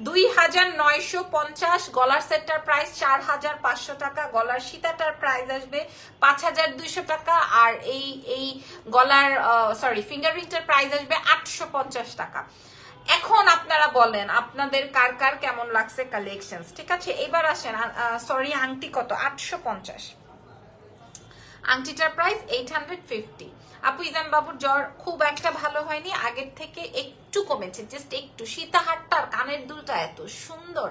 দুই হাজার নয়শো পঞ্চাশ, গলার সেটটার প্রাইস চার হাজার পাঁচশো টাকা, গলার সীতাটার প্রাইস আসবে পাঁচ হাজার দুইশো টাকা, আর এই এই গলার সরি ফিঙ্গারিংটার প্রাইস আসবে আটশো পঞ্চাশ টাকা। এখন আপনারা বলেন, আপনাদের কার কার কেমন লাগছে কালেকশন ঠিক আছে? এবার আসেন সরি আংটি কত? আটশো পঞ্চাশ। আংটিটার প্রাইস এইট হান্ড্রেড ফিফটি আপু ইজান বাবুর জ্বর খুব একটা ভালো হয়নি, আগের থেকে একটু কমেছে জাস্ট একটু। সীতাহারটার কানের দুলটা এত সুন্দর।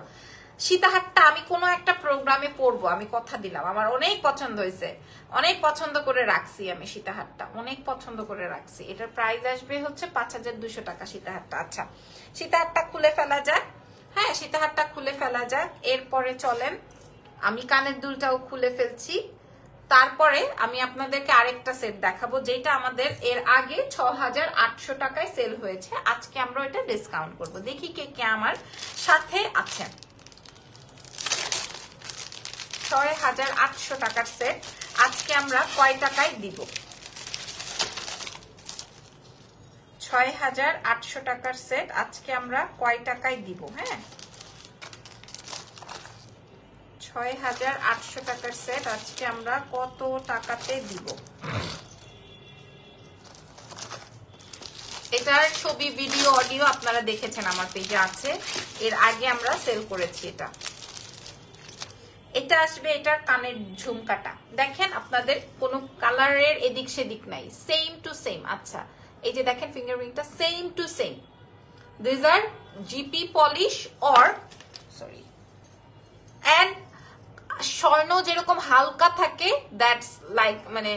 সীতাহারটা আমি কোনো একটা প্রোগ্রামে পড়ব, আমি কথা দিলাম। আমার অনেক পছন্দ হয়েছে। অনেক পছন্দ করে রাখছি আমি সীতাহারটা, অনেক পছন্দ করে রাখছি। এটার প্রাইস আসবে হচ্ছে পাঁচ হাজার দুশো টাকা সীতাহারটা। আচ্ছা সীতাহারটা খুলে ফেলা যাক। হ্যাঁ সীতাহারটা খুলে ফেলা যাক। এরপরে চলেন, আমি কানের দুলটাও খুলে ফেলছি। তারপরে আমি আপনাদেরকে আরেকটা সেট দেখাবো, যেটা আমাদের এর আগে ছ হাজার আটশো টাকায় সেল হয়েছে। আজকে আমরা এটা ডিসকাউন্ট করব। দেখি কে কে আমার সাথে আছেন ছয় হাজার আটশো টাকার সেট আজকে আমরা কয় টাকায় দিব? ছয় হাজার আটশো টাকার সেট আজকে আমরা কয় টাকায় দিব হ্যাঁ? ছয় হাজার আটশো টাকার সেট আজকে আমরা কত টাকাতে দিব? এটার ছবি ভিডিও অডিও আপনারা দেখেছেন আমার পেজে আছে। এর আগে আমরা সেল করেছি এটা। এটা আসবে এটার কানের ঝুমকাটা। দেখেন আপনাদের কোনো কালারের এদিক সেদিক নাই। সেম টু সেম আচ্ছা এই যে দেখেন ফিঙ্গার রিংটা same to same this R GP polish or sorry and স্বর্ণ যেরকম হালকা থাকে দ্যাটস লাইক মানে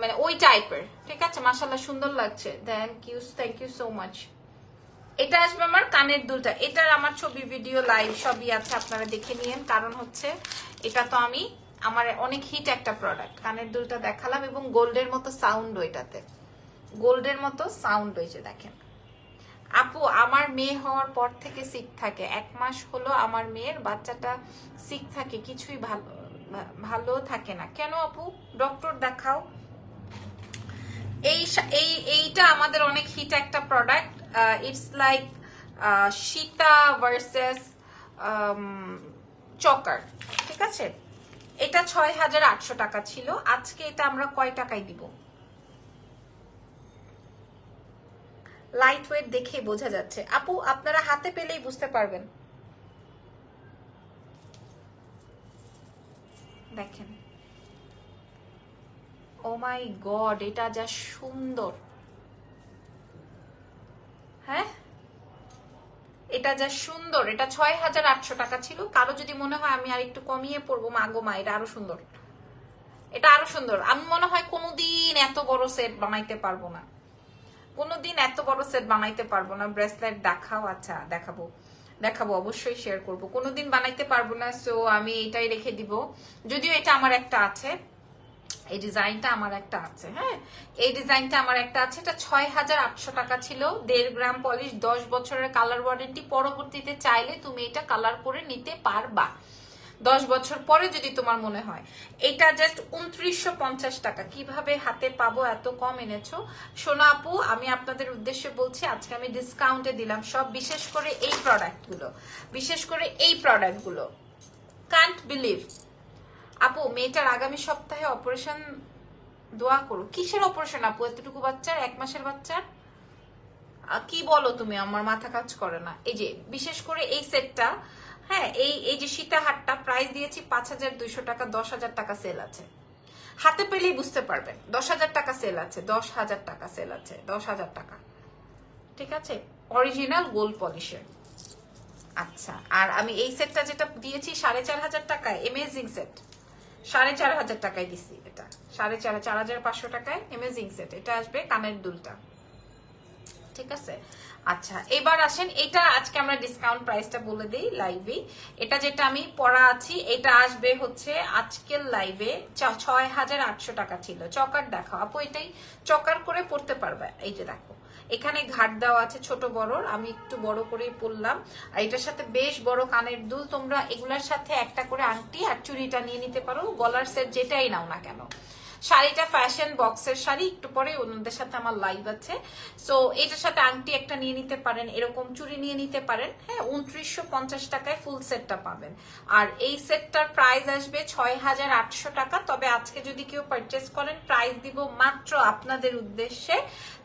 মানে ওই টাইপের ঠিক আছে? মাসাল্লাহ সুন্দর লাগছে। Thank you thank you so much এটা আসবে আমার কানের দুলটা। এটার আমার ছবি ভিডিও লাইভ সবই আছে, আপনারা দেখে নিয়েন। কারণ হচ্ছে, এটা তো আমি, আমার অনেক হিট একটা প্রোডাক্ট কানের দুলটা দেখালাম এবং গোল্ডের মতো সাউন্ড এটাতে। গোল্ডের মতো সাউন্ড হয়েছে দেখেন। আপু, আমার মেয়ে হওয়ার পর থেকে সিক থাকে। এক মাস হলো আমার মেয়ের বাচ্চাটা সিক থাকে, কিছুই ভালো ভালো থাকে না। কেন আপু? ডক্টর দেখাও। এই এই, এইটা আমাদের অনেক হিট একটা product it's like Sita versus choker, ঠিক আছে? এটা ছয় হাজার আটশো টাকা ছিল। আজকে এটা আমরা কয় টাকায় দিব? লাইট ওয়েট দেখে বোঝা যাচ্ছে। আপু, আপনারা হাতে পেলেই বুঝতে পারবেন। দেখেন। ও মাই গড, এটা যা সুন্দর। হ্যাঁ? এটা যা সুন্দর, এটা ছয় হাজার আটশো টাকা ছিল। কারও যদি মনে হয় আমি আর একটু কমিয়ে পড়ব, মা গো মা, এটা আরও সুন্দর। এটা আরও সুন্দর। আমি মনে হয় কোনোদিন এত বড় সেট বানাইতে পারব না। কোনোদিন এত বড় সেট বানাইতে পারব না ব্রেসলেট দেখাও আচ্ছা দেখাবো। দেখাবো, অবশ্যই শেয়ার করব। কোনোদিন বানাইতে পারব না সো আমি এটাই রেখে দিব। যদিও এটা আমার একটা আছে, এই ডিজাইনটা আমার একটা আছে হ্যাঁ? এই ডিজাইনটা আমার একটা আছে, এটা ছয় হাজার আটশো টাকা ছিল, দেড় গ্রাম পলিশ দশ বছরের কালার ওয়ারেন্টি পরবর্তীতে চাইলে তুমি এটা কালার করে নিতে পারবা। দশ বছর পরে যদি তোমার মনে হয়। এটা জাস্ট উনত্রিশশো পঞ্চাশ টাকা। কীভাবে হাতে পাবো, এত কম এনেছো? সোনা আপু, আমি আপনাদের উদ্দেশ্যে বলছি, আজকে আমি ডিসকাউন্টে দিলাম সব, বিশেষ করে এই প্রোডাক্টগুলো বিশেষ করে এই প্রোডাক্টগুলো কান্ট বিলিভ আপু, মেয়েটার আগামী সপ্তাহে অপারেশন দোয়া করো। কিসের অপারেশন আপু? এতটুকু বাচ্চার? এক মাসের বাচ্চার? কি বলো তুমি? আমার মাথা কাজ করে না। এই যে, বিশেষ করে এই সেটটা হ্যাঁ এই এই যে সীতা সীতাহারটা প্রাইস দিয়েছি পাঁচ হাজার দুইশো টাকা, দশ হাজার টাকা সেল আছে। হাতে পেলেই বুঝতে পারবেন, দশ হাজার টাকা সেল আছে, দশ হাজার টাকা সেল আছে, দশ হাজার টাকা। ঠিক আছে? অরিজিনাল গোল্ড পলিশের আচ্ছা আর আমি এই সেটটা যেটা দিয়েছি সাড়ে চার হাজার টাকায় এমেজিং সেট সাড়ে চার হাজার টাকায় দিছি এটা। সাড়ে চার চার হাজার পাঁচশো টাকায় এমেজিং সেট এটা আসবে কানের দুলটা। ঠিক আছে? আচ্ছা এবার আসেন, এটা আজকে আমরা ডিসকাউন্ট প্রাইসটা বলে দিই লাইভে এটা যেটা আমি পড়া আছি, এটা আসবে হচ্ছে আজকের লাইভে ছয় হাজার আটশো টাকা ছিল। চকার দেখো আপু, এটাই চকার করে পড়তে পারবে। এই যে দেখো, এখানে ঘাট দেওয়া আছে ছোট বড়র, আমি একটু বড় করেই পড়লাম। আর এটার সাথে বেশ বড় কানের দুল, তোমরা এগুলার সাথে একটা করে আংটি আর চুড়িটা নিয়ে নিতে পারো। গলার সেট যেটাই নাও না কেন। শাড়িটা ফ্যাশন বক্সের শাড়ি, একটু পরে ওনাদের সাথে আমার লাইভ আছে। সো এটার সাথে আংটি একটা নিয়ে নিতে পারেন, এরকম চুরি নিয়ে নিতে পারেন। হ্যাঁ উনত্রিশশো পঞ্চাশ টাকায় ফুল সেটটা পাবেন। আর এই সেটটার প্রাইস আসবে ছয় হাজার আটশো টাকা। তবে আজকে যদি কেউ পারচেস করেন প্রাইস দিব মাত্র আপনাদের উদ্দেশ্যে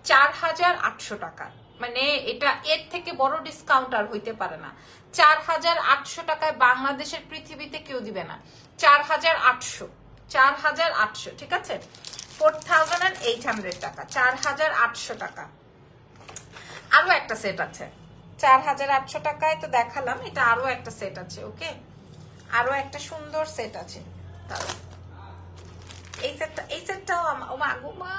চার হাজার আটশো টাকা। মানে এটা এর থেকে বড় ডিসকাউন্ট আর হইতে পারে না। চার হাজার আটশো টাকায় বাংলাদেশের পৃথিবীতে কেউ দিবে না। চার হাজার আটশো। চার হাজার আটশো, ঠিক আছে? Four thousand and eight hundred টাকা, চার হাজার আটশো টাকা। আরও একটা সেট আছে। চার হাজার আটশো টাকায় তো দেখালাম, এটা আরও একটা সেট আছে ওকে আরও একটা সুন্দর সেট আছে। এই সেটটা এই সেটটাও মা!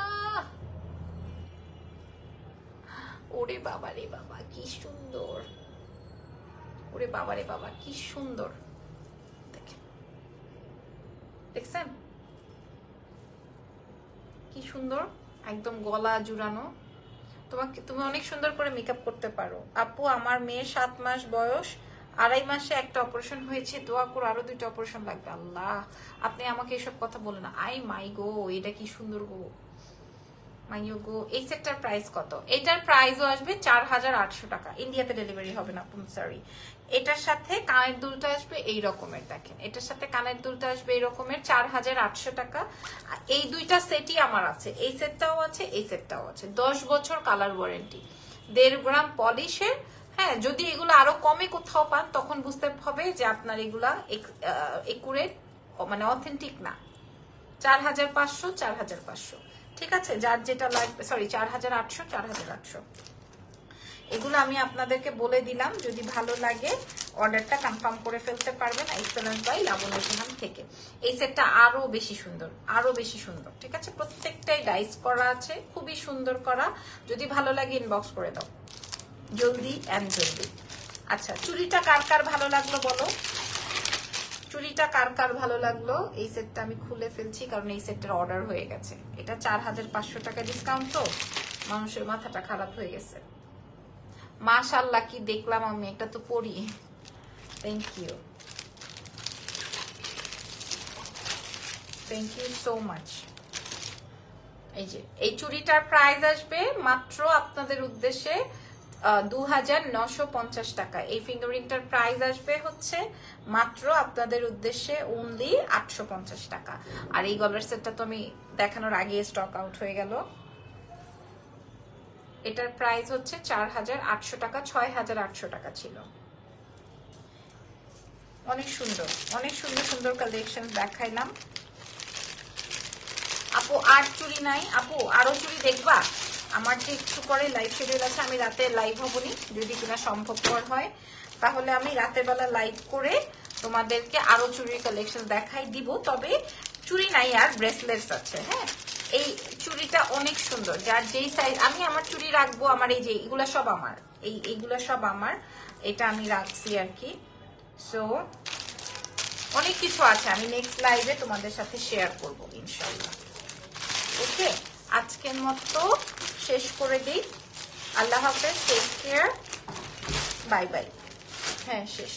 ওরে বাবা রে বাবা, কি সুন্দর। ওরে বাবা রে বাবা, কি সুন্দর। দেখেন। দেখছেন? কি সুন্দর? একদম গলা জুড়ানো। তোমাকে, তুমি অনেক সুন্দর করে মেকআপ করতে পারো। আপু, আমার মেয়ের সাত মাস বয়স, আড়াই মাসে একটা অপারেশন হয়েছে। দোয়া করে, আরও দুইটা অপারেশন লাগবে। আল্লাহ, আপনি আমাকে এসব কথা বলেন আই মাই গো, এটা কি সুন্দর গো। মাই গো এই সেটটার প্রাইস কত? এটার প্রাইসও আসবে চার হাজার আটশো টাকা। ইন্ডিয়াতে ডেলিভারি হবে না সরি এটার সাথে কানের দুলটা আসবে এই রকমের, দেখেন। এটার সাথে কানের দুলটা আসবে এই রকমের, চার হাজার আটশো টাকা। এই দুইটা সেটই আমার আছে। এই সেটটাও আছে, এই সেটটাও আছে। দশ বছর কালার ওয়ারেন্টি দেড় গ্রাম পলিশের হ্যাঁ যদি এগুলো আরও কমে কোথাও পান, তখন বুঝতে হবে যে আপনার এগুলা একুরেট মানে অথেন্টিক না। চার হাজার পাঁচশো, চার হাজার পাঁচশো। ঠিক আছে? যার যেটা লাগবে সরি চার হাজার আটশো চার হাজার আটশো। এগুলো আমি আপনাদেরকে বলে দিলাম, যদি ভালো লাগে, অর্ডারটা কনফার্ম করে ফেলতে পারবেন এক্সেলেন্ট বাই লাবণ্য জাহান থেকে। এই সেটটা আরও বেশি সুন্দর আরও বেশি সুন্দর, ঠিক আছে? প্রত্যেকটাই ডাইস করা আছে, খুবই সুন্দর করা। যদি ভালো লাগে ইনবক্স করে দাও। জলদি অ্যান্ড জলদি। আচ্ছা চুড়িটা কার কার ভালো লাগল বলো? চুড়িটা কার কার ভালো লাগল, এই সেটটা আমি খুলে ফেলছি কারণ এই সেটটার অর্ডার হয়ে গেছে। এটা চার হাজার পাঁচশো টাকা ডিসকাউন্ট তো, মানুষের মাথাটা খারাপ হয়ে গেছে। মাশাল্লাহ কি দেখলাম আমি এটা তো পড়ি thank you thank you so much এই যে, এই চুড়িটার প্রাইস আসবে মাত্র আপনাদের উদ্দেশ্যে দু হাজার নশো পঞ্চাশ টাকা। এই ফিঙ্গারিংটার প্রাইস আসবে হচ্ছে মাত্র আপনাদের উদ্দেশ্যে অনলি আটশো পঞ্চাশ টাকা। আর এই গলার সেটটা তো আমি দেখানোর আগে স্টক আউট হয়ে গেল। এটার প্রাইস হচ্ছে চার হাজার আটশো টাকা ছয় হাজার আটশো টাকা ছিল। অনেক সুন্দর অনেক সুন্দর সুন্দর কালেকশন দেখাইলাম। আপু, আর চুরি নাই? আপু, আরও চুরি দেখবা? আমার যে একটু পরে লাইভ শিডিউল আছে, আমি রাতে লাইভ হবনি, যদি কিনা সম্ভবপর হয়। তাহলে আমি রাতের বেলা লাইভ করে তোমাদেরকে আরও চুরির কালেকশন দেখাই দিব। তবে চুরি নাই আর ব্রেসলেটস আছে হ্যাঁ? এই চুরিটা অনেক সুন্দর। যার যেই সাইজ আমি আমার চুরি রাখব, আমার এই যে এগুলা সব আমার। এই এইগুলা সব আমার, এটা আমি রাখছি আর কি সো অনেক কিছু আছে, আমি নেক্সট লাইভে তোমাদের সাথে শেয়ার করব ইনশাল্লাহ ওকে আজকের মতো শেষ করে দিই। আল্লাহ হাফেজ টেক কেয়ার বাই বাই হ্যাঁ শেষ।